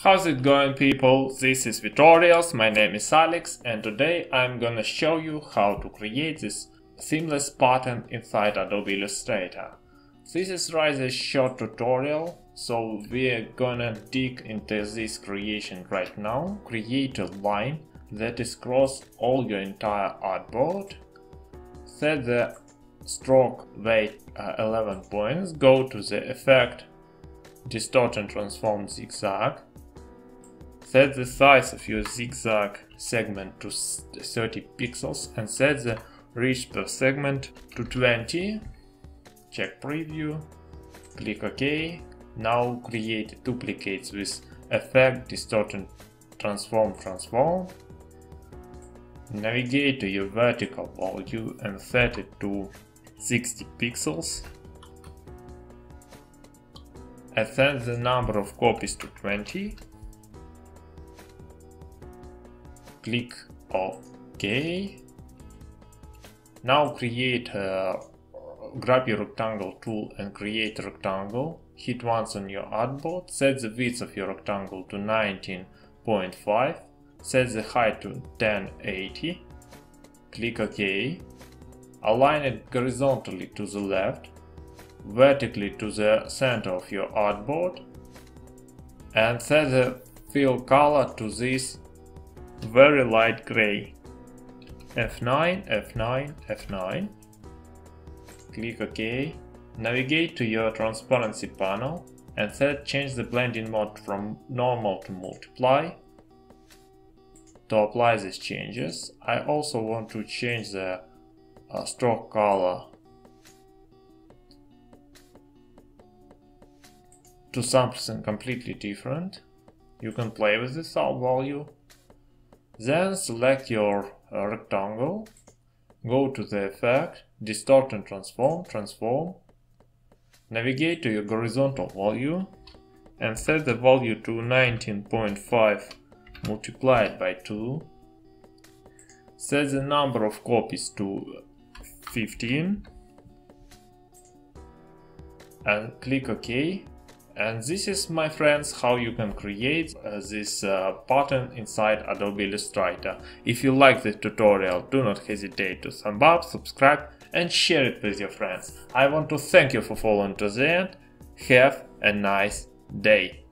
How's it going people? This is Vitorials, my name is Alex and today I'm gonna show you how to create this seamless pattern inside Adobe Illustrator. This is rather short tutorial, so we're gonna dig into this creation right now. Create a line that is across all your entire artboard. Set the stroke weight uh, 11 points, go to the effect distort and transform zigzag Set the size of your zigzag segment to 30 pixels and set the reach per segment to 20. Check preview, click OK. Now create duplicates with effect, distort and transform, transform. Navigate to your vertical value and set it to 60 pixels. And set the number of copies to 20 click OK. Now create a, grab your rectangle tool and create a rectangle. Hit once on your artboard, set the width of your rectangle to 19.5, set the height to 1080, click OK. Align it horizontally to the left, vertically to the center of your artboard, and set the fill color to this very light gray. F9, F9, F9. Click OK. Navigate to your transparency panel and set change the blending mode from normal to multiply. To apply these changes, I also want to change the uh, stroke color to something completely different. You can play with the alt value then select your uh, rectangle, go to the effect, distort and transform, transform, navigate to your horizontal value and set the value to 19.5 multiplied by 2. Set the number of copies to 15 and click OK and this is, my friends, how you can create uh, this uh, pattern inside Adobe Illustrator. If you like the tutorial, do not hesitate to thumb up, subscribe and share it with your friends. I want to thank you for following to the end. Have a nice day.